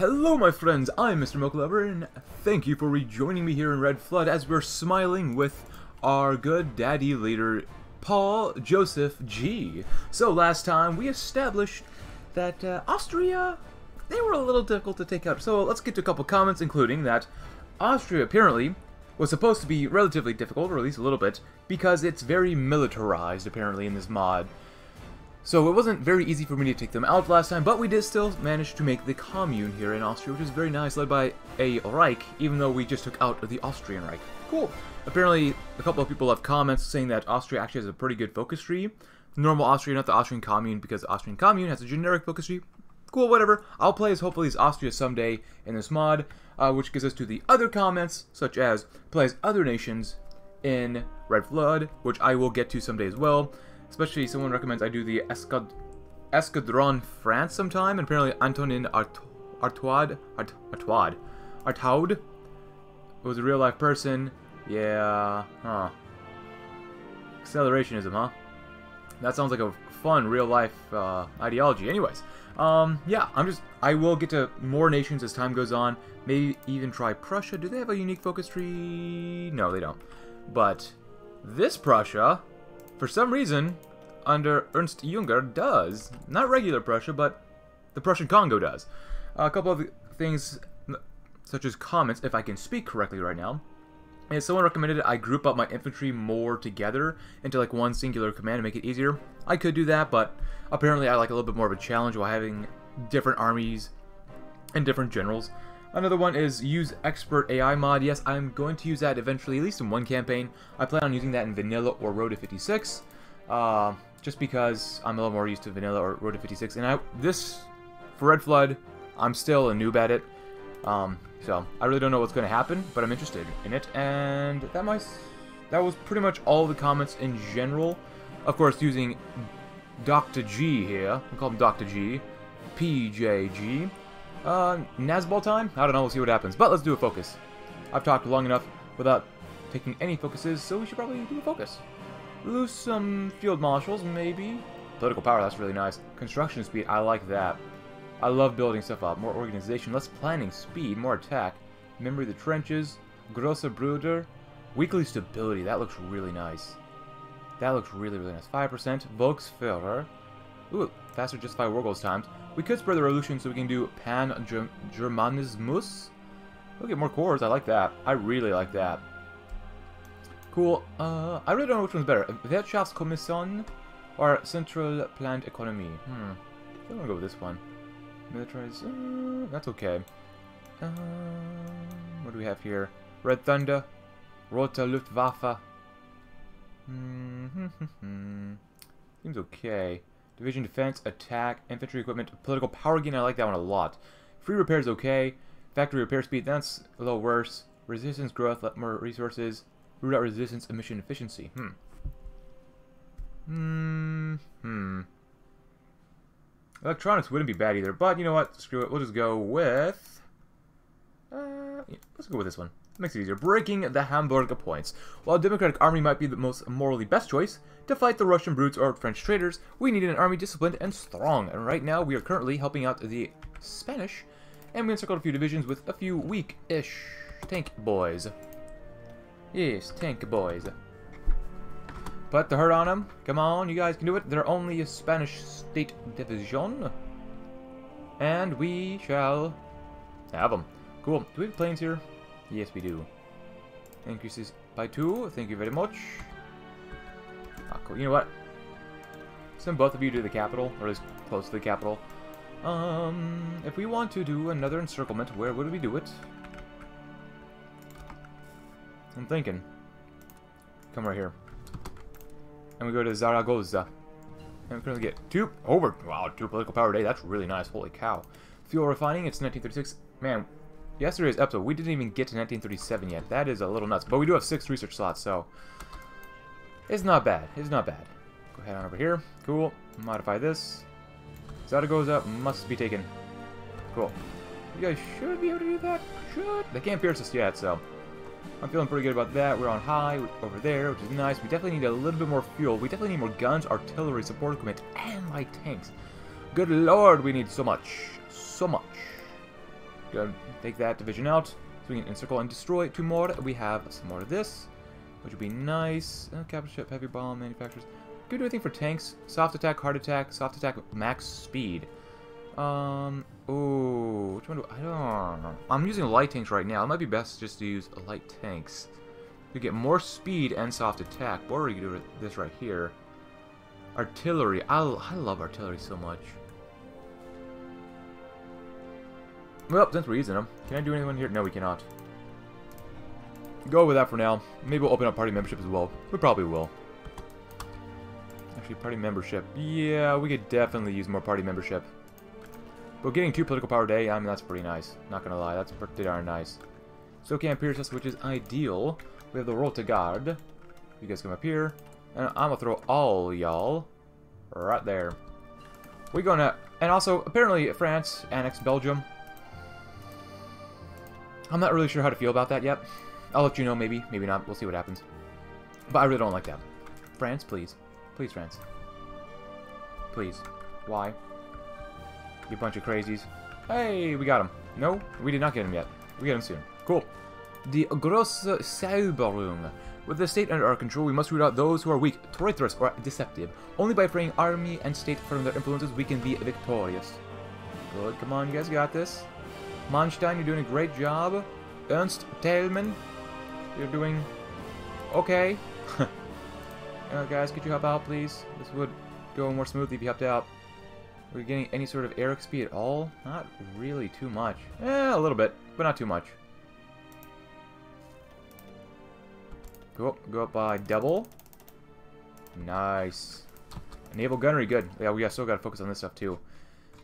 Hello my friends, I'm Mr. Mocha Lover, and thank you for rejoining me here in Red Flood as we're smiling with our good daddy leader, Paul Joseph G. So last time we established that uh, Austria, they were a little difficult to take out. So let's get to a couple comments, including that Austria apparently was supposed to be relatively difficult, or at least a little bit, because it's very militarized apparently in this mod. So it wasn't very easy for me to take them out last time, but we did still manage to make the commune here in Austria, which is very nice, led by a Reich, even though we just took out the Austrian Reich. Cool. Apparently, a couple of people left comments saying that Austria actually has a pretty good focus tree. Normal Austria, not the Austrian commune, because the Austrian commune has a generic focus tree. Cool, whatever. I'll play as hopefully as Austria someday in this mod, uh, which gives us to the other comments, such as plays other nations in Red Flood, which I will get to someday as well. Especially someone recommends I do the Escad Escadron France sometime, and apparently Antonin Art Artois Art Artois Artaud was a real life person. Yeah, huh. Accelerationism, huh? That sounds like a fun real life uh, ideology. Anyways, um, yeah, I'm just I will get to more nations as time goes on. Maybe even try Prussia. Do they have a unique focus tree? No, they don't. But this Prussia for some reason, under Ernst Junger does. Not regular Prussia, but the Prussian Congo does. A couple of things, such as comments, if I can speak correctly right now. And someone recommended I group up my infantry more together into like one singular command to make it easier. I could do that, but apparently I like a little bit more of a challenge while having different armies and different generals. Another one is use expert AI mod. Yes, I'm going to use that eventually, at least in one campaign. I plan on using that in vanilla or Road to 56, uh, just because I'm a little more used to vanilla or Road to 56. And I this for Red Flood, I'm still a noob at it, um, so I really don't know what's going to happen, but I'm interested in it. And that might that was pretty much all the comments in general. Of course, using Dr. G here, we call him Dr. G, PJG. Uh, Nazball time? I don't know, we'll see what happens. But let's do a focus. I've talked long enough without taking any focuses, so we should probably do a focus. Lose some field marshals, maybe. Political power, that's really nice. Construction speed, I like that. I love building stuff up. More organization, less planning, speed, more attack. Memory of the trenches, grosser bruder. Weekly stability, that looks really nice. That looks really, really nice. 5%, Volksführer. Ooh, faster justify war goals times. We could spread the revolution so we can do Pan-Germanismus. We'll get more cores. I like that. I really like that. Cool. Uh, I really don't know which one's better. Wirtschaftskommission or Central Planned Economy? Hmm. I'm gonna go with this one. Militarized. Uh, that's okay. Uh, what do we have here? Red Thunder. Rote Luftwaffe. Hmm. Seems okay. Division defense, attack, infantry equipment, political power gain, I like that one a lot. Free repair is okay. Factory repair speed, that's a little worse. Resistance growth, more resources. Root out resistance, emission efficiency. Hmm. Hmm. Hmm. Electronics wouldn't be bad either, but you know what? Screw it. We'll just go with... Uh, yeah, let's go with this one. Makes it easier. Breaking the Hamburg points. While democratic army might be the most morally best choice, to fight the Russian brutes or French traitors, we need an army disciplined and strong. And right now, we are currently helping out the Spanish, and we encircled a few divisions with a few weak-ish tank boys. Yes, tank boys. Put the hurt on them. Come on, you guys can do it. They're only a Spanish state division. And we shall have them. Cool. Do we have planes here? Yes, we do. Increases by two. Thank you very much. Ah, cool. You know what? Send both of you to the capital, or as close to the capital. Um, if we want to do another encirclement, where would we do it? I'm thinking. Come right here. And we go to Zaragoza. And we currently get two, over, wow, two political power day. That's really nice. Holy cow. Fuel refining, it's 1936. Man, yesterday's episode, we didn't even get to 1937 yet. That is a little nuts. But we do have six research slots, so it's not bad. It's not bad. Go ahead on over here. Cool. Modify this. Zada goes up. must be taken. Cool. You guys should be able to do that. Should. They can't pierce us yet, so I'm feeling pretty good about that. We're on high over there, which is nice. We definitely need a little bit more fuel. We definitely need more guns, artillery, support equipment, and light tanks. Good lord, we need so much. So much. Go take that division out. So we can encircle and destroy two more. We have some more of this, which would be nice. Uh, capital ship, heavy bomb manufacturers. Could do anything for tanks. Soft attack, hard attack, soft attack, max speed. Um, ooh, which one do I don't know. I'm using light tanks right now. It might be best just to use light tanks. You get more speed and soft attack. Are we do this right here? Artillery. I, I love artillery so much. Well, since we're using them, can I do anything here? No, we cannot. Go with that for now. Maybe we'll open up party membership as well. We probably will. Actually, party membership. Yeah, we could definitely use more party membership. But getting two political power a day, I mean, that's pretty nice. Not gonna lie, that's pretty darn nice. So can Pierce, which is ideal. We have the roll to guard. You guys come up here. And I'm gonna throw all y'all right there. We're gonna... And also, apparently, France annexed Belgium. I'm not really sure how to feel about that yet. I'll let you know, maybe. Maybe not. We'll see what happens. But I really don't like that. France, please. Please, France. Please. Why? You bunch of crazies. Hey, we got him. No, we did not get him yet. We get him soon. Cool. The grosse Säuberung. With the state under our control, we must root out those who are weak, traitorous, or deceptive. Only by freeing army and state from their influences we can be victorious. Good, come on, you guys got this. Manstein, you're doing a great job. Ernst Thälmann, you're doing okay. uh, guys, could you help out, please? This would go more smoothly if you helped out. Are we getting any sort of air XP at all? Not really too much. Eh, a little bit, but not too much. Go up, go up by double. Nice. Naval gunnery, good. Yeah, we still got to focus on this stuff too.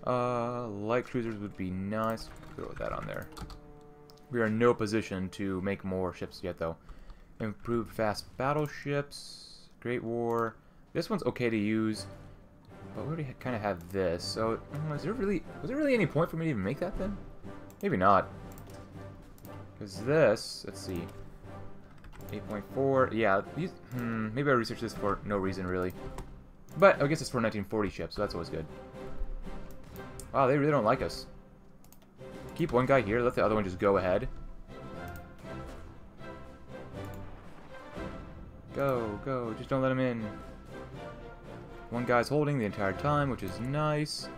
Uh, light cruisers would be nice. Throw that on there. We are in no position to make more ships yet, though. Improved fast battleships. Great War. This one's okay to use. But we already kind of have this. So, is there really... Was there really any point for me to even make that, then? Maybe not. Because this... Let's see. 8.4. Yeah, these, hmm, maybe I researched this for no reason, really. But I guess it's for 1940 ships, so that's always good. Wow, they really don't like us. Keep one guy here, let the other one just go ahead. Go, go, just don't let him in. One guy's holding the entire time, which is nice.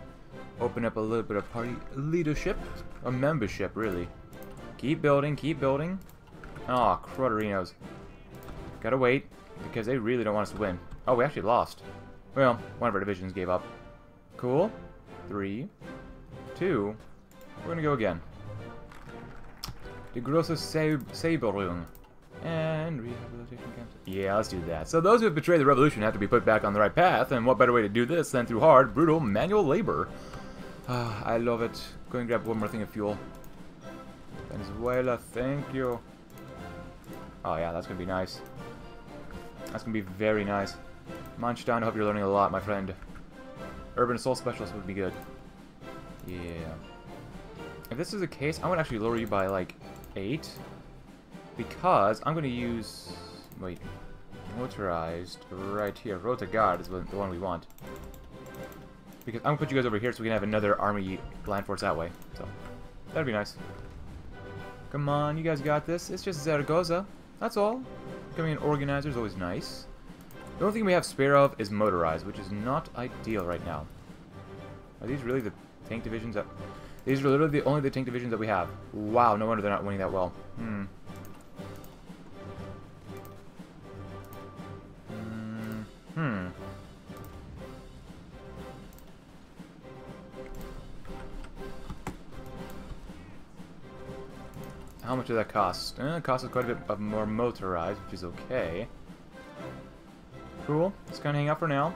Open up a little bit of party leadership. A membership, really. Keep building, keep building. Aw, oh, Cruderinos. Gotta wait, because they really don't want us to win. Oh, we actually lost. Well, one of our divisions gave up. Cool. Three. Two. We're gonna go again. Die große Säuberung. And rehabilitation camps. Yeah, let's do that. So those who have betrayed the revolution have to be put back on the right path, and what better way to do this than through hard, brutal, manual labor? Ah, I love it. Go and grab one more thing of fuel. Venezuela, thank you. Oh yeah, that's gonna be nice. That's gonna be very nice. Manstein, I hope you're learning a lot, my friend. Urban Assault Specialist would be good. Yeah. If this is the case, I'm gonna actually lower you by like 8. Because I'm gonna use... Wait. Motorized right here. Rote Garde is the one we want. Because I'm gonna put you guys over here so we can have another army land force that way. So, that'd be nice. Come on, you guys got this. It's just Zaragoza. That's all. Becoming an organizer is always nice. The only thing we have spare of is motorized, which is not ideal right now. Are these really the tank divisions that... These are literally the only the tank divisions that we have. Wow, no wonder they're not winning that well. Hmm. Hmm. How much did that cost? Eh, it cost quite a bit of more motorized, which is okay. Cool. Let's kind of hang out for now.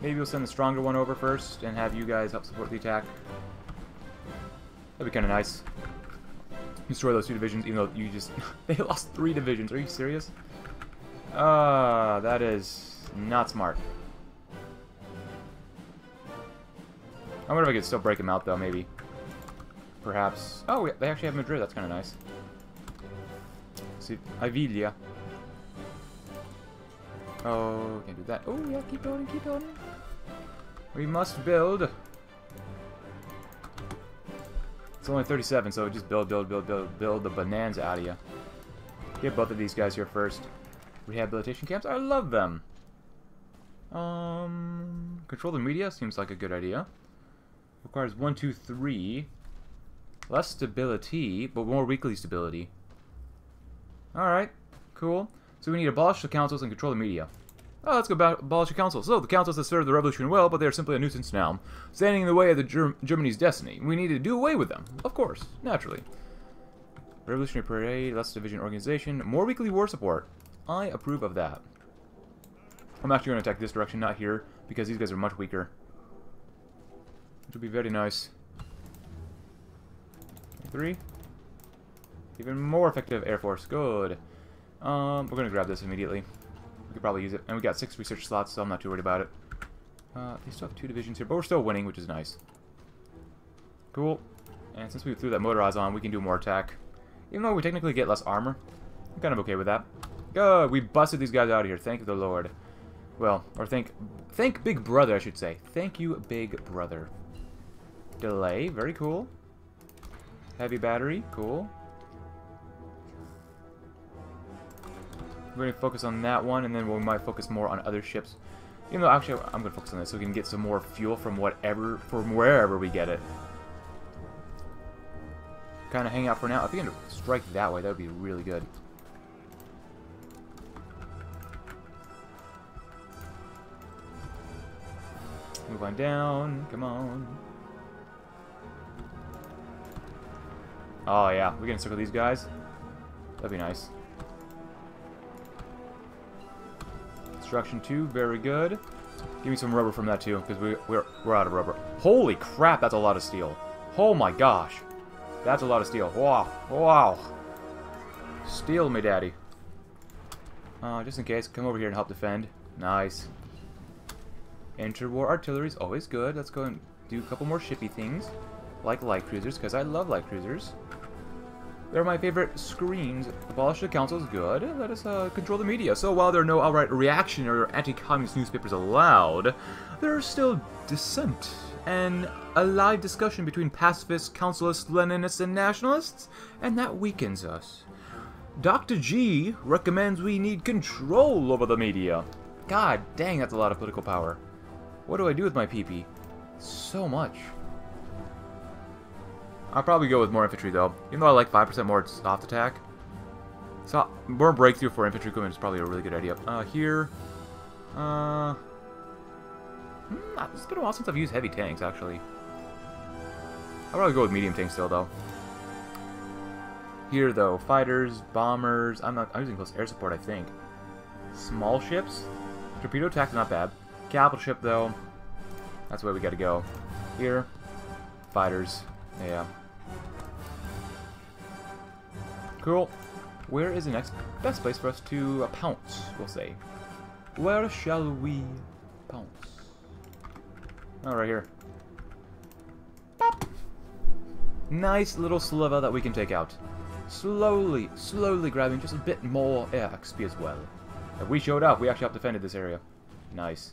Maybe we'll send the stronger one over first and have you guys help support the attack. That'd be kind of nice. Destroy those two divisions, even though you just... they lost three divisions. Are you serious? Ah, uh, that is not smart. I wonder if I could still break them out, though, maybe perhaps. Oh, they actually have Madrid. That's kind of nice. see, Ivilia. Oh, can't do that. Oh, yeah, keep building, keep building. We must build. It's only 37, so just build, build, build, build, build the bonanza out of you. Get both of these guys here first. Rehabilitation camps, I love them. Um, control the media seems like a good idea. Requires one, two, three. Less stability, but more weekly stability. Alright, cool. So we need to abolish the councils and control the media. Oh, let's go abolish the councils. So, the councils have served the revolution well, but they are simply a nuisance now, standing in the way of the Ger Germany's destiny. We need to do away with them. Of course, naturally. Revolutionary Parade, less division organization, more weekly war support. I approve of that. I'm actually going to attack this direction, not here, because these guys are much weaker. Which would be very nice. Three. Even more effective Air Force. Good. Um, we're going to grab this immediately. Could probably use it. And we got six research slots, so I'm not too worried about it. Uh, they still have two divisions here, but we're still winning, which is nice. Cool. And since we threw that motorized on, we can do more attack. Even though we technically get less armor, I'm kind of okay with that. Good, we busted these guys out of here. Thank the Lord. Well, or thank, thank Big Brother, I should say. Thank you, Big Brother. Delay, very cool. Heavy battery, cool. We're going to focus on that one, and then we might focus more on other ships. Even though, actually, I'm going to focus on this so we can get some more fuel from whatever, from wherever we get it. Kind of hang out for now. If we can strike that way, that would be really good. Move on down. Come on. Oh, yeah. We can circle these guys. That'd be nice. Construction 2, very good. Give me some rubber from that, too, because we, we're, we're out of rubber. Holy crap, that's a lot of steel. Oh my gosh. That's a lot of steel. Wow. Wow. Steel me, daddy. Uh, just in case, come over here and help defend. Nice. Interwar artillery is always good. Let's go and do a couple more shippy things. Like light cruisers, because I love light cruisers. They're my favorite screens. Abolish the council is good. Let us uh, control the media. So while there are no outright reactionary or anti-communist newspapers allowed, there is still dissent and a live discussion between pacifists, councilists, Leninists, and nationalists, and that weakens us. Dr. G recommends we need control over the media. God dang, that's a lot of political power. What do I do with my PP? So much. I'll probably go with more infantry, though. Even though I like 5% more soft attack. So, more breakthrough for infantry equipment is probably a really good idea. Uh, here... Uh... Hmm, it's been a while since I've used heavy tanks, actually. I'll probably go with medium tanks still, though. Here, though, fighters, bombers... I'm not... I'm using close air support, I think. Small ships? Torpedo attack not bad. Capital ship, though, that's where we gotta go. Here, fighters. Yeah. Cool. Where is the next best place for us to uh, pounce, we'll say? Where shall we pounce? Oh, right here. Pop. Nice little sliver that we can take out. Slowly, slowly grabbing just a bit more air XP as well. If we showed up, we actually have defended this area. Nice.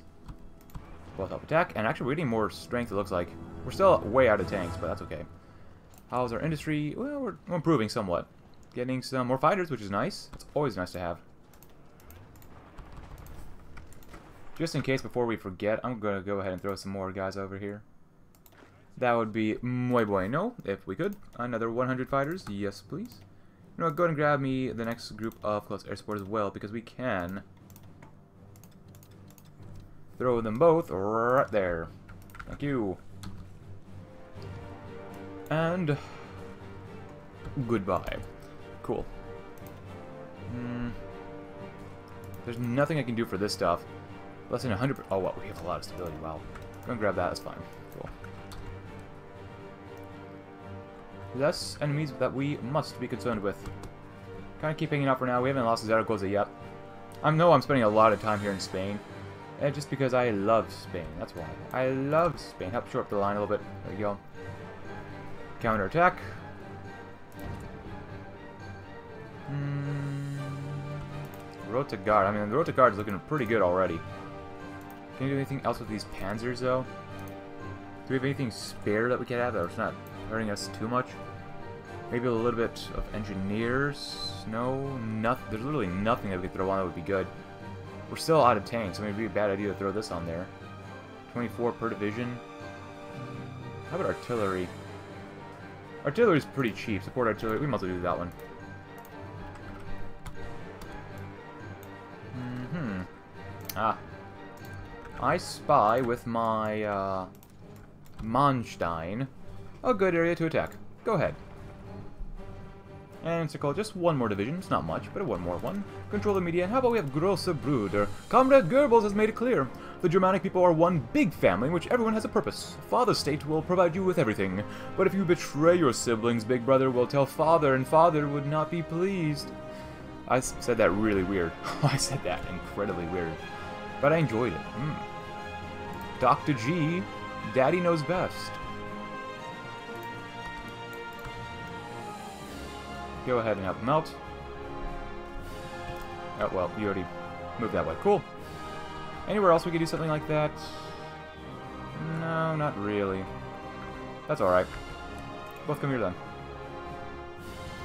Both help attack, and actually we're getting more strength, it looks like. We're still way out of tanks, but that's okay. How's our industry? Well, we're, improving somewhat. Getting some more fighters, which is nice. It's always nice to have. Just in case, before we forget, I'm going to go ahead and throw some more guys over here. That would be muy bueno, if we could. Another 100 fighters, yes please. You know, go ahead and grab me the next group of close air support as well, because we can Throw them both right there. Thank you. And... Goodbye. Cool. Hmm. There's nothing I can do for this stuff. Less than 100... Oh, well, we have a lot of stability. Wow. I'm gonna grab that. That's fine. Cool. Less enemies that we must be concerned with. Kind of keep hanging out for now. We haven't lost Zaragoza yet. I know I'm spending a lot of time here in Spain. And just because I love Spain, that's why. I love Spain. Help short up the line a little bit. There you go. Counter attack. Mm. Rote Garde. I mean, the Rote Garde is looking pretty good already. Can you do anything else with these panzers, though? Do we have anything spare that we can have that's not hurting us too much. Maybe a little bit of engineers. No, nothing. There's literally nothing that we could throw on that would be good. We're still out of tanks, so maybe it'd be a bad idea to throw this on there. 24 per division. How about artillery? Artillery's pretty cheap. Support artillery. We as well do that one. Mm hmm Ah. I spy with my, uh... Manstein. A good area to attack. Go ahead. And Circle, just one more division. It's not much, but one more one. Control the media. And how about we have Grosse Bruder? Comrade Goebbels has made it clear. The Germanic people are one big family in which everyone has a purpose. Father State will provide you with everything. But if you betray your siblings, Big Brother will tell Father, and Father would not be pleased. I said that really weird. I said that incredibly weird. But I enjoyed it. Mm. Dr. G, Daddy knows best. Go ahead and help him out. Oh, well, you already moved that way. Cool. Anywhere else we could do something like that? No, not really. That's alright. Both come here then.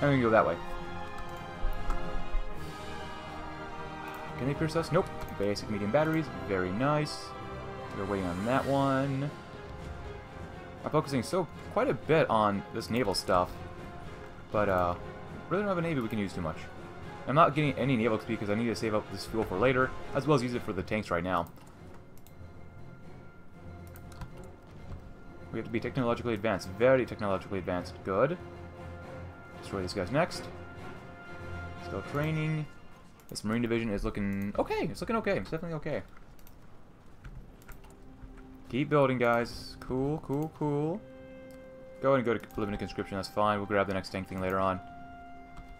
And we can go that way. Can they pierce us? Nope. Basic medium batteries. Very nice. We're waiting on that one. I'm focusing so quite a bit on this naval stuff. But, uh, really don't have a navy we can use too much. I'm not getting any naval XP because I need to save up this fuel for later, as well as use it for the tanks right now. We have to be technologically advanced. Very technologically advanced. Good. Destroy these guys next. Still training. This Marine Division is looking okay. It's looking okay. It's definitely okay. Keep building, guys. Cool, cool, cool. Go ahead and go to Limited Conscription. That's fine. We'll grab the next tank thing later on.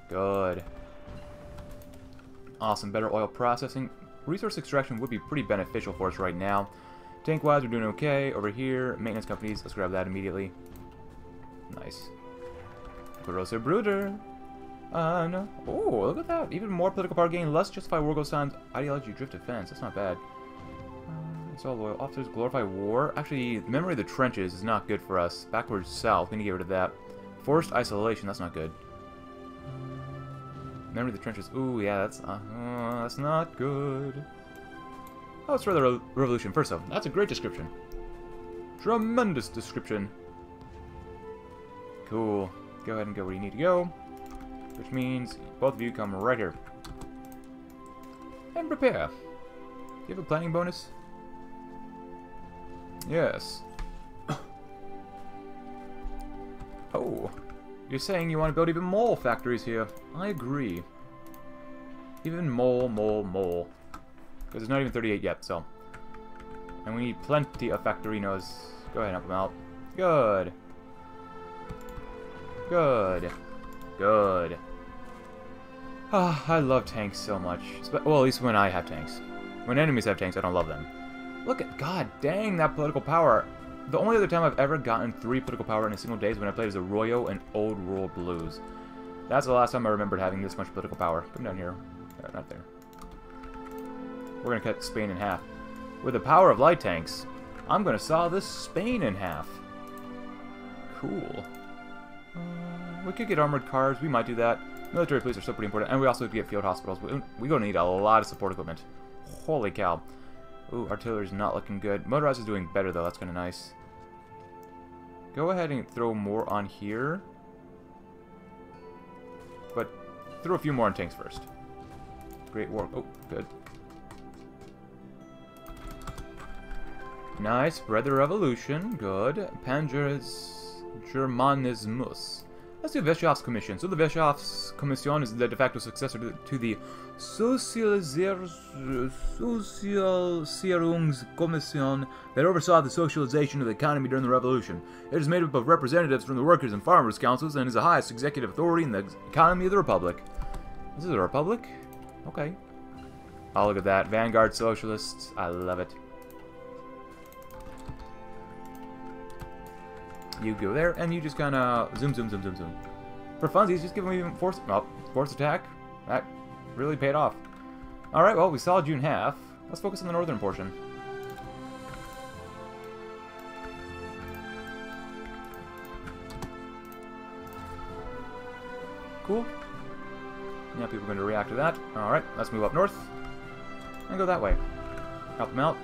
Good. Awesome. Better oil processing. Resource extraction would be pretty beneficial for us right now. Tank-wise, we're doing okay. Over here, maintenance companies. Let's grab that immediately. Nice. Grosse Bruder. Uh, no. Oh, look at that. Even more political power gain. Less justify war goes times ideology drift defense. That's not bad. Uh, it's all loyal. Officers glorify war. Actually, memory of the trenches is not good for us. Backwards south. We need to get rid of that. Forced isolation. That's not good. Memory of the trenches. Ooh, yeah, that's uh, uh, that's not good. Oh, let's try the re revolution first, though. That's a great description. Tremendous description. Cool. Go ahead and go where you need to go. Which means both of you come right here. And prepare. Do you have a planning bonus? Yes. oh. You're saying you want to build even more factories here. I agree. Even more, more, more. Because it's not even 38 yet, so. And we need plenty of factorinos. Go ahead and help them out. Good. Good. Good. Ah, I love tanks so much. Well, at least when I have tanks. When enemies have tanks, I don't love them. Look at, god dang, that political power. The only other time I've ever gotten 3 political power in a single day is when I played as Arroyo and Old World Blues. That's the last time I remembered having this much political power. Come down here. Uh, not there. We're going to cut Spain in half. With the power of light tanks, I'm going to saw this Spain in half. Cool. Uh, we could get armored cars. We might do that. Military police are still pretty important. And we also get field hospitals. We, we're going to need a lot of support equipment. Holy cow. Ooh, artillery's not looking good. Motorized is doing better, though. That's kind of nice. Go ahead and throw more on here. But throw a few more on tanks first. Great work. Oh, good. Nice. Brother revolution. Good. Panzer's Germanismus. Let's do. Commission. So the Wirtschaftskommission is the de facto successor to, to the Sozialisierungskommission that oversaw the socialization of the economy during the revolution. It is made up of representatives from the workers and farmers' councils and is the highest executive authority in the economy of the republic. This is a republic? Okay. Oh, look at that. Vanguard Socialists. I love it. You go there, and you just kind of zoom, zoom, zoom, zoom, zoom. For funsies, just give them even force, oh, force attack. That really paid off. Alright, well, we saw June half. Let's focus on the northern portion. cool. Yeah, people are going to react to that. Alright, let's move up north. And go that way. Help them out.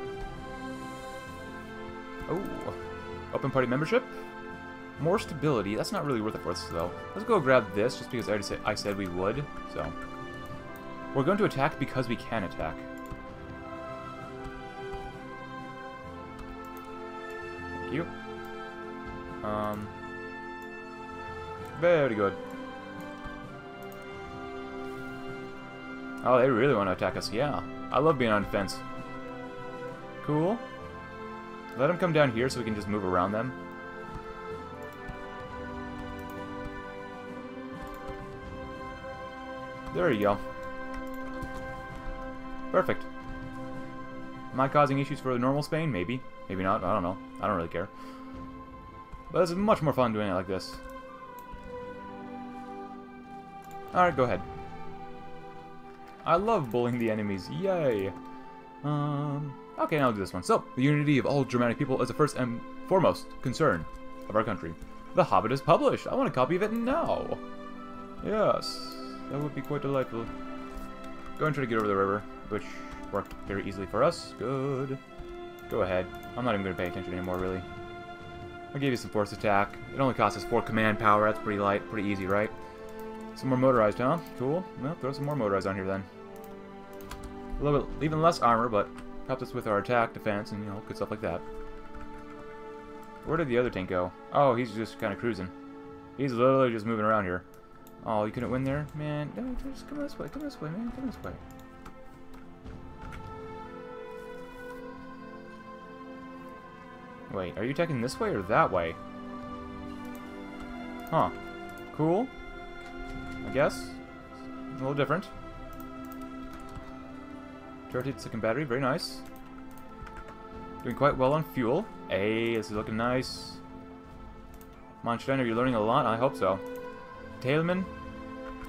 Oh, open party membership. More stability. That's not really worth it for us, though. Let's go grab this, just because I, said, I said we would. So, we're going to attack because we can attack. Thank you. Um, very good. Oh, they really want to attack us. Yeah. I love being on defense. Cool. Let them come down here so we can just move around them. There you go. Perfect. Am I causing issues for normal Spain? Maybe. Maybe not. I don't know. I don't really care. But it's much more fun doing it like this. Alright, go ahead. I love bullying the enemies. Yay! Um, okay, now I'll do this one. So, the unity of all Germanic people is the first and foremost concern of our country. The Hobbit is published. I want a copy of it now. Yes, that would be quite delightful. Go and try to get over the river, which worked very easily for us. Good. Go ahead. I'm not even going to pay attention anymore, really. I gave you some force attack. It only costs us 4 command power. That's pretty light, pretty easy, right? Some more motorized, huh? Cool. Well, throw some more motorized on here then. A little bit, even less armor, but helps us with our attack, defense, and, you know, good stuff like that. Where did the other tank go? Oh, he's just kind of cruising. He's literally just moving around here. Oh, you couldn't win there? Man, no, just come this way, come this way, man, come this way. Wait, are you attacking this way or that way? Huh. Cool. I guess. A little different. Turret second battery, very nice. Doing quite well on fuel. Hey, this is looking nice. Manstein, are you learning a lot? I hope so. Thälmann?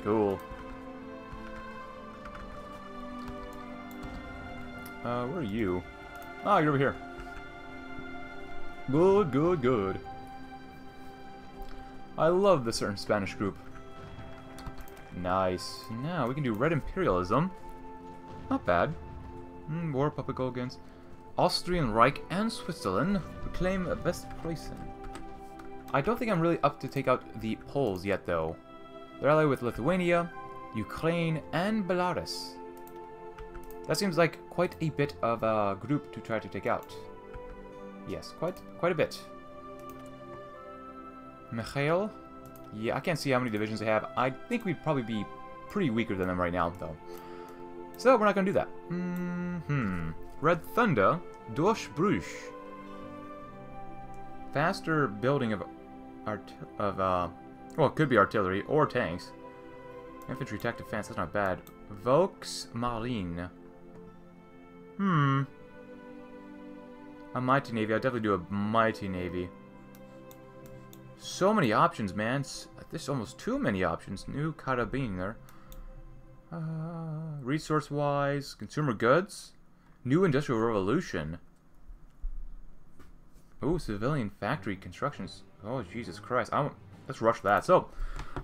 Cool. Uh, where are you? Ah, oh, you're over here. Good, good, good. I love the certain Spanish group. Nice. Now we can do Red Imperialism. Not bad. Mm, war puppet go against Austrian Reich and Switzerland reclaim Westpreußen. I don't think I'm really up to take out the Poles yet, though. They're allied with Lithuania, Ukraine, and Belarus. That seems like quite a bit of a group to try to take out. Yes, quite quite a bit. Mikhail? Yeah, I can't see how many divisions they have. I think we'd probably be pretty weaker than them right now, though. So, we're not going to do that. Mm hmm Red Thunder, Durchbruch. Faster building of art of uh well, it could be artillery or tanks. Infantry attack defense, that's not bad. Volks Marine. Hmm. A mighty navy, I'd definitely do a mighty navy. So many options, man. There's almost too many options. New Carabiner. Uh, Resource-wise, consumer goods. New Industrial Revolution. Oh, civilian factory constructions. Oh, Jesus Christ. I let's rush that. So,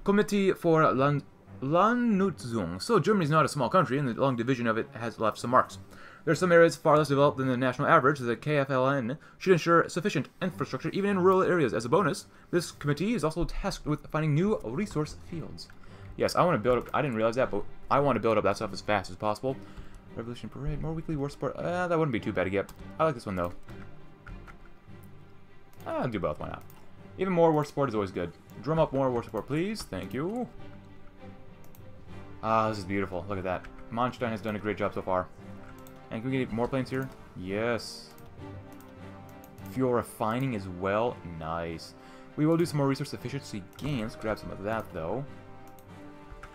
Committee for Land Landnutzung. So, Germany is not a small country, and the long division of it has left some marks. There are some areas far less developed than the national average. The KFLN should ensure sufficient infrastructure even in rural areas. As a bonus, this committee is also tasked with finding new resource fields. Yes, I want to build up... I didn't realize that, but I want to build up that stuff as fast as possible. Revolution Parade, more weekly war support. Uh, that wouldn't be too bad to get. I like this one, though. I'll do both, why not? Even more war support is always good. Drum up more war support, please. Thank you. Ah, this is beautiful. Look at that. Manstein has done a great job so far. And can we get more planes here? Yes. Fuel refining as well. Nice. We will do some more resource efficiency gains. Grab some of that, though.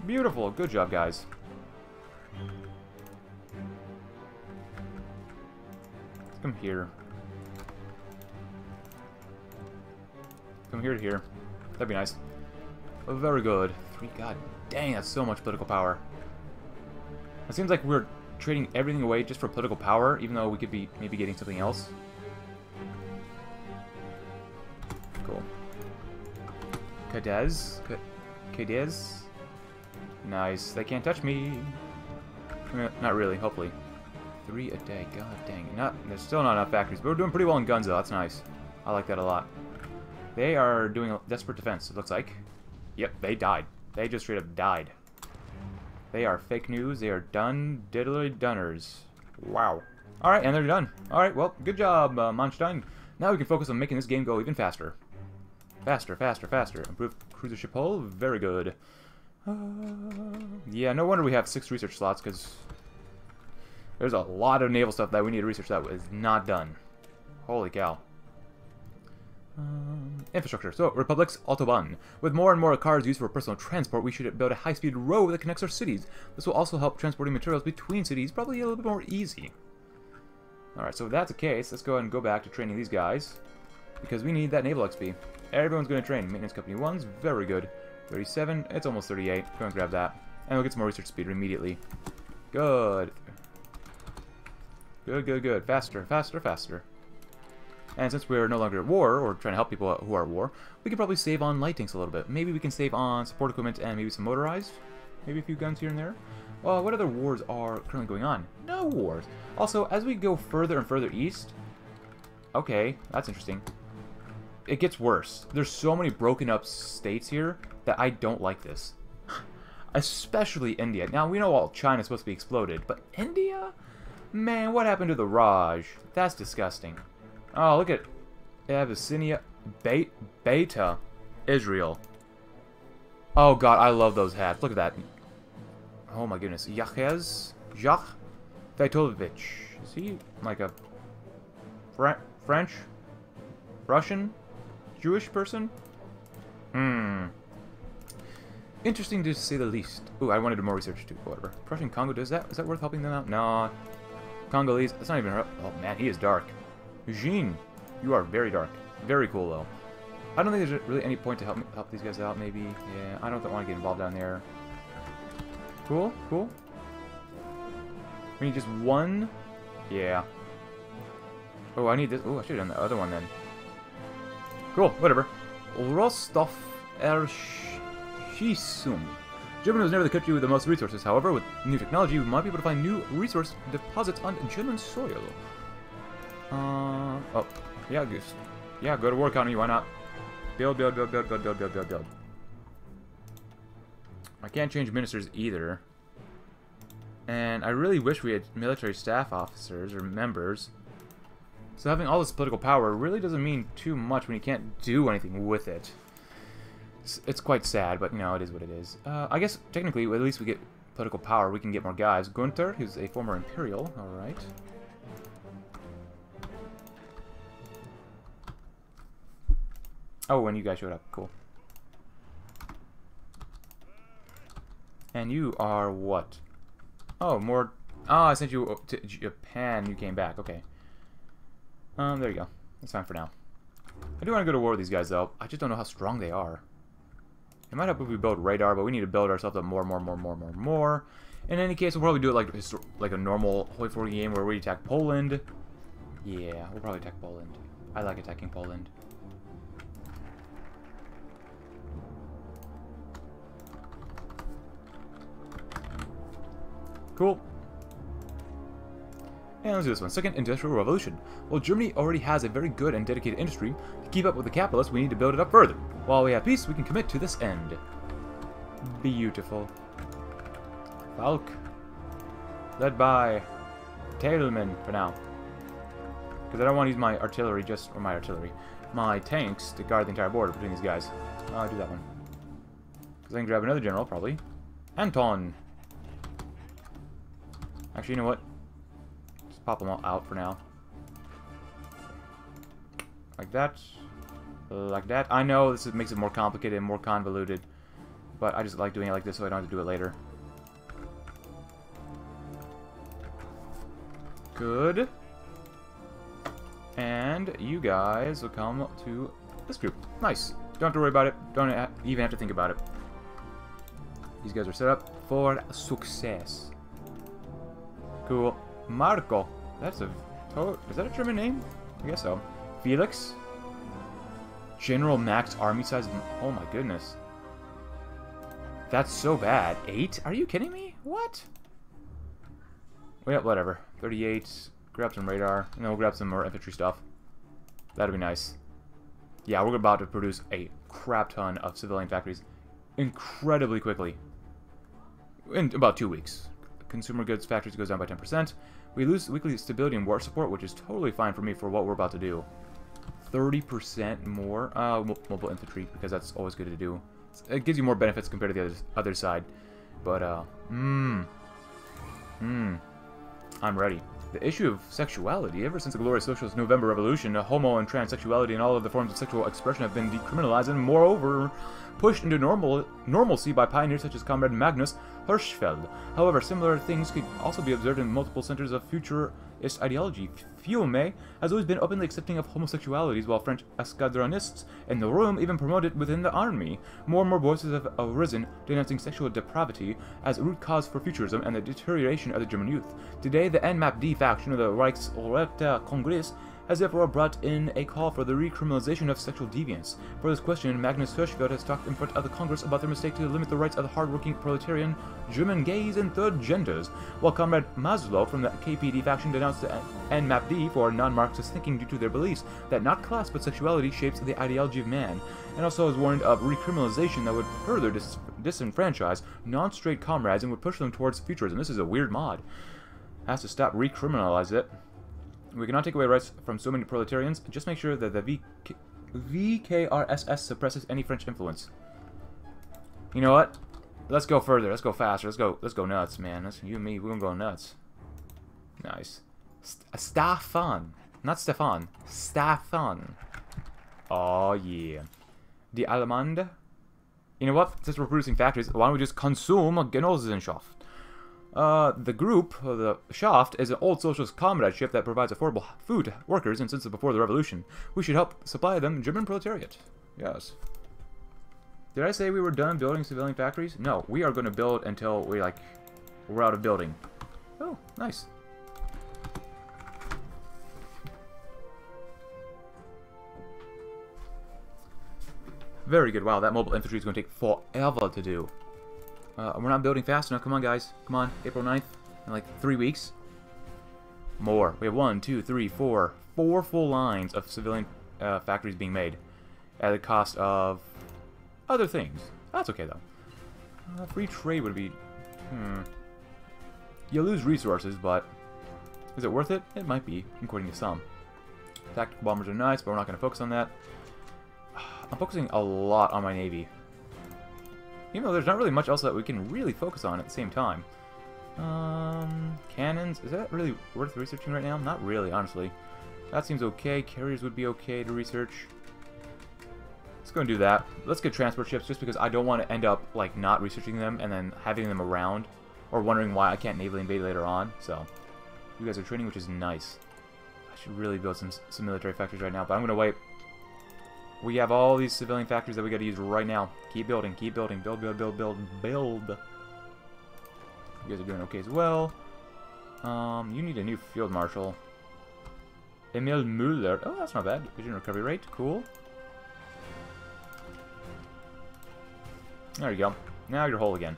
Beautiful. Good job, guys. Let's come here. Come here to here. That'd be nice. Very good. Three. God dang, that's so much political power. It seems like we're trading everything away just for political power, even though we could be maybe getting something else. Cool. Cadiz? Cadiz? Nice. They can't touch me. Eh, not really, hopefully. Three a day. God dang. Not, there's still not enough factories, but we're doing pretty well in guns, though. That's nice. I like that a lot. They are doing a desperate defense, it looks like. Yep, they died. They just straight up died. They are fake news. They are done diddly dunners. Wow. Alright, and they're done. Alright, well, good job, uh, Manstein. Now we can focus on making this game go even faster. Faster, faster, faster. Improved cruiser ship hull. Very good. Uh, yeah, no wonder we have six research slots, because there's a lot of naval stuff that we need to research that is not done. Holy cow. Um, infrastructure. So, Republic's Autobahn. With more and more cars used for personal transport, we should build a high-speed road that connects our cities. This will also help transporting materials between cities probably a little bit more easy. Alright, so if that's the case, let's go ahead and go back to training these guys. Because we need that naval XP. Everyone's going to train. Maintenance Company 1's very good. 37, it's almost 38. Go and grab that. And we'll get some more research speed immediately. Good. Good, good, good. Faster, faster, faster. And since we're no longer at war, or trying to help people who are at war, we can probably save on light tanks a little bit. Maybe we can save on support equipment and maybe some motorized. Maybe a few guns here and there. Well, what other wars are currently going on? No wars. Also, as we go further and further east... Okay, that's interesting. It gets worse. There's so many broken up states here that I don't like this. Especially India. Now, we know all China's supposed to be exploded, but India? Man, what happened to the Raj? That's disgusting. Oh, look at Abyssinia, Be Beta, Israel. Oh god, I love those hats. Look at that. Oh my goodness. Yachez? Jacques Vaitovich. Is he like a Fre French? Russian? Jewish person? Hmm. Interesting to say the least. Ooh, I wanted to do more research too, whatever. Prussian Congo, does that, is that worth helping them out? No. Congolese, that's not even, oh man, he is dark. Eugene, you are very dark. Very cool, though. I don't think there's really any point to help help these guys out, maybe. Yeah, I don't want to get involved down there. Cool, cool. We need just one? Yeah. Oh, I need this. Oh, I should have done the other one then. Cool, whatever. Rostov Ershisum. Germany was never the country with the most resources. However, with new technology, we might be able to find new resource deposits on German soil. Uh, oh, yeah, Goose. Yeah, go to work on me, why not? Build, build, build, build, build, build, build, build, build. I can't change ministers either. And I really wish we had military staff officers or members. So having all this political power really doesn't mean too much when you can't do anything with it. It's, it's quite sad, but you know, it is what it is. Uh, I guess technically, at least we get political power, we can get more guys. Gunther, who's a former Imperial, alright. Oh, when you guys showed up. Cool. And you are what? Oh, more... Oh, I sent you to Japan. You came back. Okay. Um, there you go. That's fine for now. I do want to go to war with these guys, though. I just don't know how strong they are. It might help if we build radar, but we need to build ourselves up more, more, more, more, more, more. In any case, we'll probably do it like like a normal Hoi 40 game where we attack Poland. Yeah, we'll probably attack Poland. I like attacking Poland. Cool. And let's do this one. Second Industrial Revolution. Well, Germany already has a very good and dedicated industry. To keep up with the capitalists, we need to build it up further. While we have peace, we can commit to this end. Beautiful. Falk. Led by Thälmann for now. Because I don't want to use my artillery just, or my artillery, my tanks to guard the entire border between these guys. I'll do that one. Because I can grab another general, probably. Anton. Actually, you know what? Just pop them all out for now. Like that. Like that. I know this makes it more complicated and more convoluted. But I just like doing it like this so I don't have to do it later. Good. And you guys will come to this group. Nice. Don't have to worry about it. Don't even have to think about it. These guys are set up for success. Cool. Marco. That's a... Is that a German name? I guess so. Felix. General Max army size. Oh my goodness. That's so bad. Eight? Are you kidding me? What? Well, whatever. 38. Grab some radar. And then we'll grab some more infantry stuff. That'd be nice. Yeah, we're about to produce a crap ton of civilian factories incredibly quickly. In about two weeks. Consumer goods factories goes down by 10%. We lose weekly stability and war support, which is totally fine for me for what we're about to do. 30% more uh, mobile infantry, because that's always good to do. It gives you more benefits compared to the other, other side. But, uh, mmm. Mmm. I'm ready. The issue of sexuality, ever since the glorious socialist November Revolution, homo and transsexuality and all of the forms of sexual expression have been decriminalized and, moreover, pushed into normal normalcy by pioneers such as Comrade Magnus Hirschfeld. However, similar things could also be observed in multiple centers of futurist ideology. Fiume has always been openly accepting of homosexualities, while French escadronists in the room even promote it within the army. More and more voices have arisen denouncing sexual depravity as a root cause for futurism and the deterioration of the German youth. Today, the NMAPD faction of the Reichsräte Congress has therefore brought in a call for the recriminalization of sexual deviance. For this question, Magnus Hirschfeld has talked in front of the Congress about their mistake to limit the rights of the hard-working proletarian, German gays, and third genders, while Comrade Maslow from the KPD faction denounced the NMAPD for non-Marxist thinking due to their beliefs that not class but sexuality shapes the ideology of man, and also has warned of recriminalization that would further dis disenfranchise non-straight comrades and would push them towards futurism. This is a weird mod. Has to stop recriminalize it. We cannot take away rights from so many proletarians. Just make sure that the VK VKRSS suppresses any French influence. You know what? Let's go further. Let's go faster. Let's go. Let's go nuts, man. That's you and me. We're gonna go nuts. Nice. St uh, Stefan, not Stefan. Stefan. Oh yeah. The Allemande. You know what? Since we're producing factories, why don't we just consume a Genossenschaft? Uh, the group, uh, the Shaft, is an old socialist comradeship that provides affordable food to workers and since before the revolution. We should help supply them German proletariat. Yes. Did I say we were done building civilian factories? No, we are going to build until we, like, we're out of building. Oh, nice. Very good. Wow, that mobile infantry is going to take forever to do. Uh, we're not building fast enough. Come on, guys. Come on. April 9th. In like three weeks. More. We have one, two, three, four. Four full lines of civilian uh, factories being made. At the cost of other things. That's okay, though. Uh, free trade would be... Hmm. You lose resources, but... Is it worth it? It might be, according to some. Tactical bombers are nice, but we're not going to focus on that. I'm focusing a lot on my navy. Even though there's not really much else that we can really focus on at the same time. Um, cannons, is that really worth researching right now? Not really, honestly. That seems okay. Carriers would be okay to research. Let's go and do that. Let's get transport ships just because I don't want to end up, like, not researching them and then having them around or wondering why I can't navally invade later on. So, you guys are training, which is nice. I should really build some, some military factories right now, but I'm going to wait we have all these civilian factories that we got to use right now. Keep building, keep building, build, build, build, build, build. You guys are doing okay as well. Um, you need a new field marshal. Emil Müller. Oh, that's not bad. Vision recovery rate. Cool. There you go. Now you're whole again.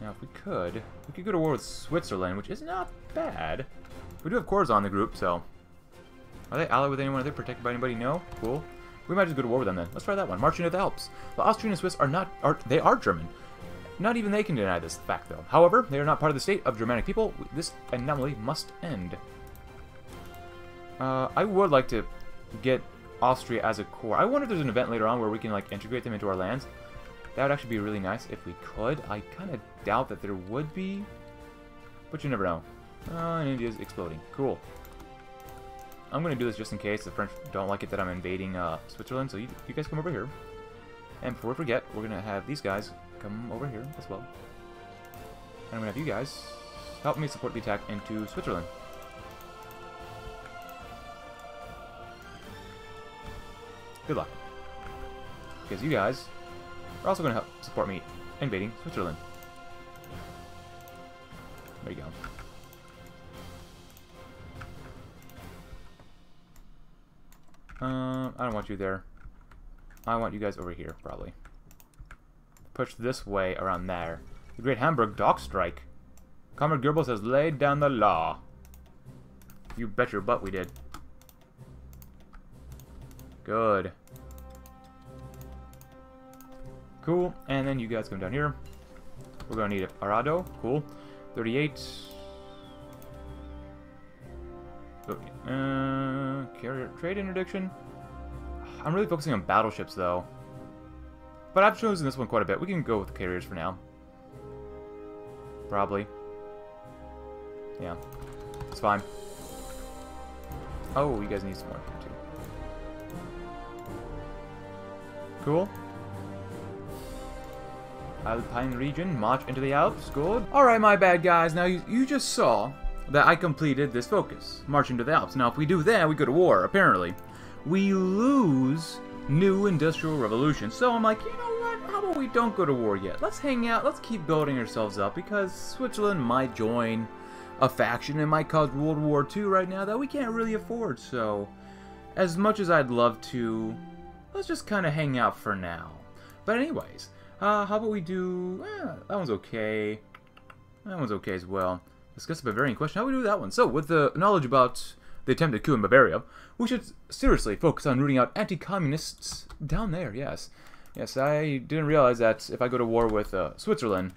Now, if we could, we could go to war with Switzerland, which is not bad. We do have cores on the group, so are they allied with anyone? Are they protected by anybody? No? Cool. We might just go to war with them then. Let's try that one. Marching to the Alps. The Austrian and Swiss are not... Are, they are German. Not even they can deny this fact, though. However, they are not part of the state of Germanic people. This anomaly must end. Uh, I would like to get Austria as a core. I wonder if there's an event later on where we can, like, integrate them into our lands. That would actually be really nice if we could. I kind of doubt that there would be. But you never know. Uh, and India's exploding. Cool. I'm to do this just in case the French don't like it that I'm invading uh, Switzerland, so you, you guys come over here. And before we forget, we're to have these guys come over here as well. And I'm to have you guys help me support the attack into Switzerland. Good luck. Because you guys are also to help support me invading Switzerland. There you go. Um, I don't want you there. I want you guys over here, probably. push this way around there. The Great Hamburg Dock Strike. Comrade Goebbels has laid down the law. You bet your butt we did. Good. Cool. And then you guys come down here. We're going to need a Arado. Cool. 38. Uh, carrier trade interdiction. I'm really focusing on battleships, though. But I've chosen this one quite a bit. We can go with carriers for now. Probably. Yeah. It's fine. Oh, you guys need some more here, too. Cool. Alpine region, march into the Alps, good. Alright, my bad guys, now you, you just saw that I completed this focus, marching to the Alps. Now if we do that, we go to war, apparently. We lose new industrial revolution, so I'm like, you know what, how about we don't go to war yet? Let's hang out, let's keep building ourselves up, because Switzerland might join a faction and might cause World War II right now that we can't really afford, so as much as I'd love to, let's just kind of hang out for now. But anyways, uh, how about we do... Eh, that one's okay. That one's okay as well. Discuss the Bavarian question. How do we do that one? So, with the knowledge about the attempted coup in Bavaria, we should seriously focus on rooting out anti-communists down there, yes. Yes, I didn't realize that if I go to war with uh, Switzerland,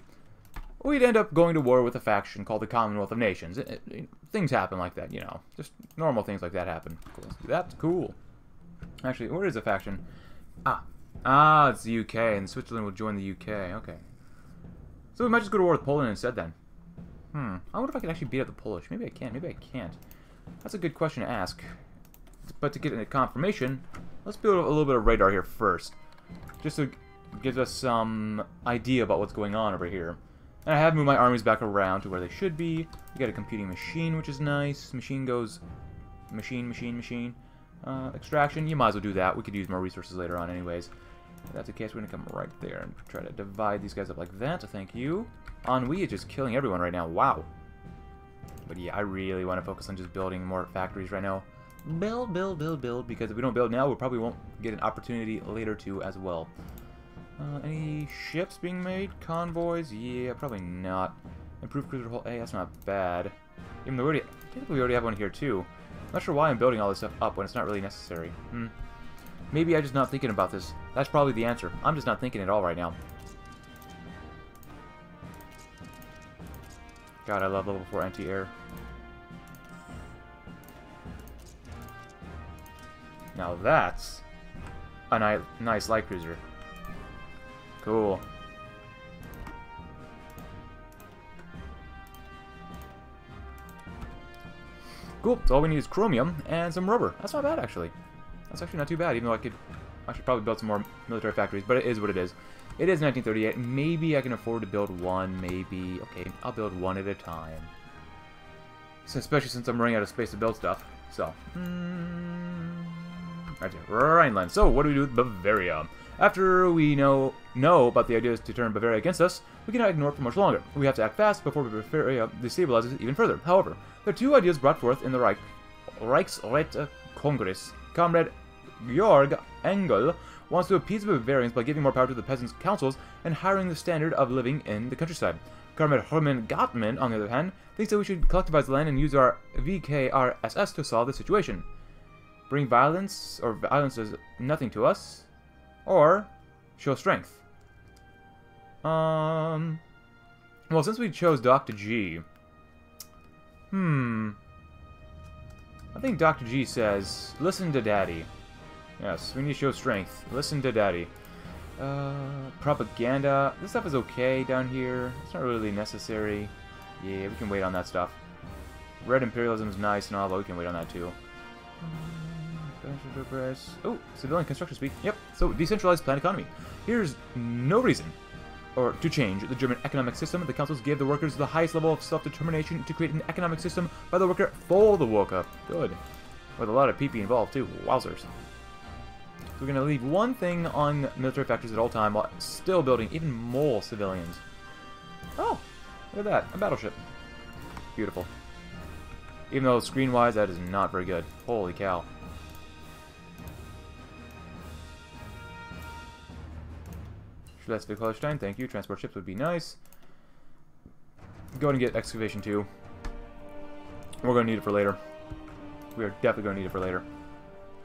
we'd end up going to war with a faction called the Commonwealth of Nations. It, it, things happen like that, you know. Just normal things like that happen. Cool. That's cool. Actually, where is the faction? Ah, Ah, it's the UK, and Switzerland will join the UK. Okay. So we might just go to war with Poland instead then. Hmm. I wonder if I can actually beat up the Polish. Maybe I can. Maybe I can't. That's a good question to ask. But to get a confirmation, let's build a little bit of radar here first. Just to give us some idea about what's going on over here. And I have moved my armies back around to where they should be. We got a computing machine, which is nice. Machine goes... Machine, machine, machine. Uh, extraction, you might as well do that. We could use more resources later on anyways. If that's the case, we're to come right there and try to divide these guys up like that. Thank you. Ennui is just killing everyone right now. Wow. But yeah, I really want to focus on just building more factories right now. Build, build, build, build. Because if we don't build now, we probably won't get an opportunity later too as well. Uh, any ships being made? Convoys? Yeah, probably not. Improved cruiser hull. Hey, that's not bad. Even though we already, think we already have one here too. I'm not sure why I'm building all this stuff up when it's not really necessary. Hmm. Maybe I'm just not thinking about this. That's probably the answer. I'm just not thinking at all right now. God, I love level 4 anti-air. Now that's a ni nice light cruiser. Cool. Cool, so all we need is chromium and some rubber. That's not bad, actually. That's actually not too bad, even though I could... I should probably build some more military factories, but it is what it is. It is 1938. Maybe I can afford to build one, maybe. Okay, I'll build one at a time. So, especially since I'm running out of space to build stuff. So, hmm... Right Rhineland. So, what do we do with Bavaria? After we know know about the ideas to turn Bavaria against us, we cannot ignore it for much longer. We have to act fast before Bavaria destabilizes even further. However, there are two ideas brought forth in the Reich, Reichsräte Congress. Comrade Georg Engel wants to appease the Bavarians by giving more power to the peasants' councils and hiring the standard of living in the countryside. Comrade Hermann Gottman, on the other hand, thinks that we should collectivize the land and use our VKRSS to solve the situation. Bring violence, or violence does nothing to us, or show strength. Um, well, since we chose Dr. G, hmm, I think Dr. G says, listen to Daddy. Yes, we need to show strength. Listen to Daddy. Uh, propaganda. This stuff is okay down here. It's not really necessary. Yeah, we can wait on that stuff. Red imperialism is nice and all, but we can wait on that too. Oh, civilian construction speed. Yep. So decentralized plan economy. Here's no reason or to change the German economic system. The councils gave the workers the highest level of self-determination to create an economic system by the worker for the worker. Good. With a lot of PP involved too. Wowzers. We're going to leave one thing on military factories at all time while still building even more civilians. Oh, look at that. A battleship. Beautiful. Even though screen-wise, that is not very good. Holy cow. Schleswig-Holstein, thank you. Transport ships would be nice. Go and get excavation too. We're going to need it for later. We are definitely going to need it for later.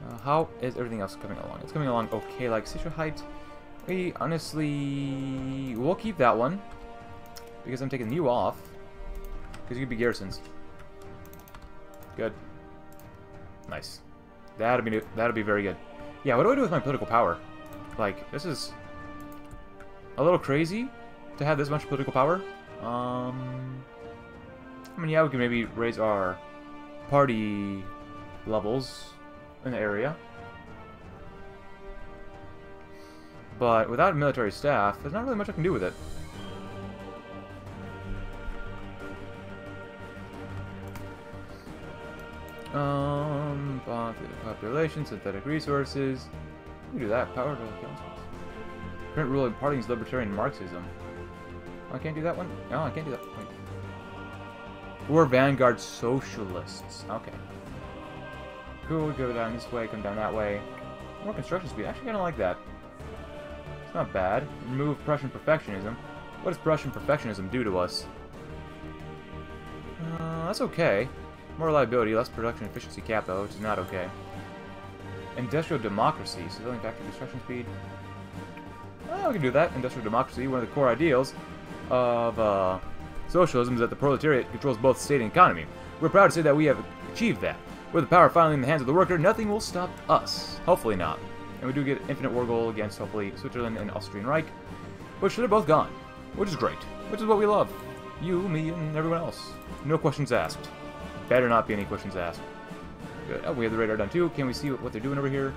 Uh, how is everything else coming along? It's coming along okay, like Citra Height. We honestly... We'll keep that one. Because I'm taking you off. Because you could be garrisons. Good. Nice. That'll be that'll be very good. Yeah, what do I do with my political power? Like, this is a little crazy to have this much political power. Um, I mean, yeah, we can maybe raise our party levels the area. But without military staff, there's not really much I can do with it. Um, population, synthetic resources. We do that. Power to councils. Current rule imparting is libertarian Marxism. Oh, I can't do that one? No, I can't do that. Wait. We're Vanguard Socialists. Okay. Cool, go down this way, come down that way. More construction speed. Actually, kind of like that. It's not bad. Remove Prussian perfectionism. What does Prussian perfectionism do to us? Uh, that's okay. More reliability, less production efficiency cap, though, which is not okay. Industrial democracy, civilian factory construction speed. Oh, we can do that. Industrial democracy, one of the core ideals of uh, socialism is that the proletariat controls both state and economy. We're proud to say that we have achieved that. With the power finally in the hands of the worker, nothing will stop us. Hopefully not. And we do get infinite war goal against, hopefully, Switzerland and Austrian Reich. Which they're both gone. Which is great. Which is what we love. You, me, and everyone else. No questions asked. Better not be any questions asked. Good. Oh, we have the radar done too. Can we see what they're doing over here?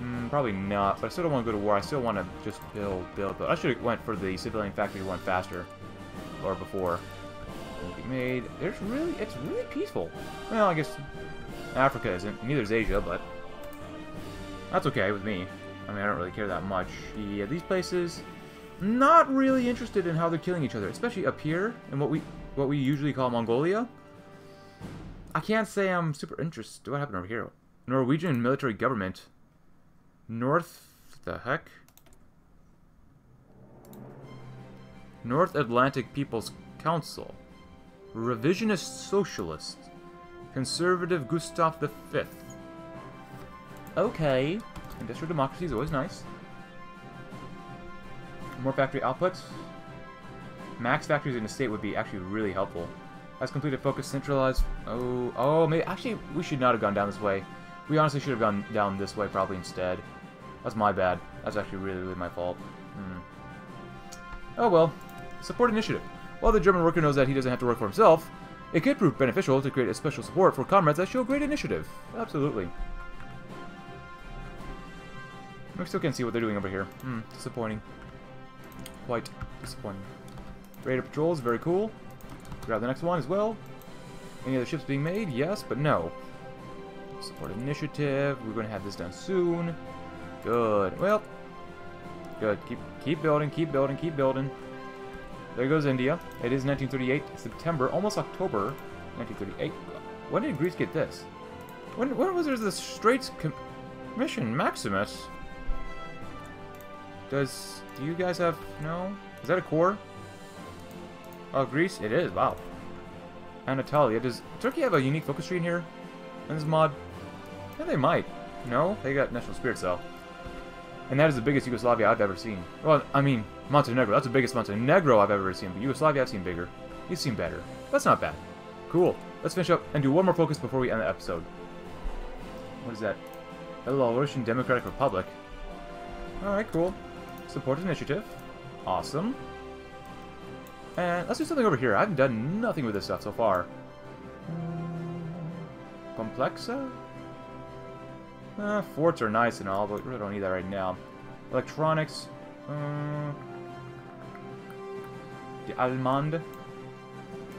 Mm, probably not, but I still don't want to go to war. I still want to just build, build, build. I should have went for the civilian factory one faster. Or before. Made. There's really, it's really peaceful. Well, I guess Africa isn't. Neither is Asia, but that's okay with me. I mean, I don't really care that much. Yeah, these places, not really interested in how they're killing each other, especially up here in what we what we usually call Mongolia. I can't say I'm super interested. What happened over here? Norwegian military government. North... the heck? North Atlantic People's Council. Revisionist Socialist. Conservative Gustav V. Okay. Industrial democracy is always nice. More factory outputs. Max factories in the state would be actually really helpful. Has completed focus centralized. Oh, oh, maybe actually we should not have gone down this way. We honestly should have gone down this way probably instead. That's my bad. That's actually really, really my fault. Hmm. Oh well. Support initiative. While the German worker knows that he doesn't have to work for himself, it could prove beneficial to create a special support for comrades that show great initiative. Absolutely. We still can't see what they're doing over here. Hmm, disappointing. Quite disappointing. Radar patrols, very cool. Grab the next one as well. Any other ships being made? Yes, but no. Support initiative. We're going to have this done soon. Good. Well, good. Keep keep building, keep building, keep building. There goes India. It is 1938, September, almost October 1938. When did Greece get this? When, when was there the Straits Commission Maximus? Does, do you guys have, no? Is that a core? Oh, Greece? It is, wow. Anatolia. Does Turkey have a unique focus tree in here? In this mod? Yeah, they might. No? They got National Spirit Cell. And that is the biggest Yugoslavia I've ever seen. Well, I mean, Montenegro. That's the biggest Montenegro I've ever seen. But Yugoslavia I've seen bigger. You've seen better. That's not bad. Cool. Let's finish up and do one more focus before we end the episode. What is that? Belarusian Democratic Republic. Alright, cool. Support initiative. Awesome. And let's do something over here. I haven't done nothing with this stuff so far. Complexa? Uh, forts are nice and all, but we really don't need that right now. Electronics. Uh, the Allemande.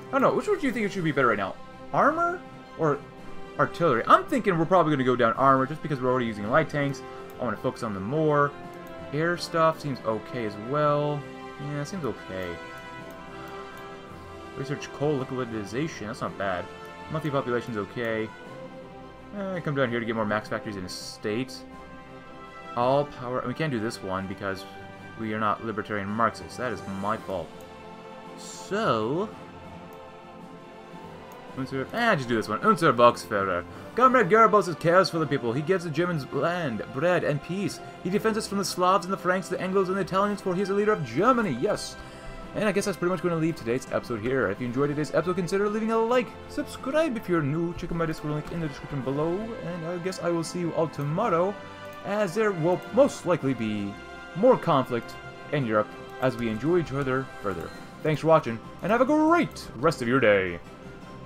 I don't know. Which one do you think it should be better right now? Armor or artillery? I'm thinking we're probably going to go down armor just because we're already using light tanks. I want to focus on the more. Air stuff seems okay as well. Yeah, seems okay. Research coal liquidization. That's not bad. Monthly population's okay. Eh, come down here to get more max factories in a state. All power... We can't do this one because we are not libertarian Marxists. That is my fault. So... Unser, eh, just do this one. Unser Volksführer. Comrade Garibos cares for the people. He gives the Germans land, bread, and peace. He defends us from the Slavs and the Franks, the Anglos, and the Italians, for he is the leader of Germany. Yes. And I guess that's pretty much going to leave today's episode here. If you enjoyed today's episode, consider leaving a like. Subscribe if you're new. Check out my Discord link in the description below. And I guess I will see you all tomorrow, as there will most likely be more conflict in Europe as we enjoy each other further. Thanks for watching, and have a great rest of your day.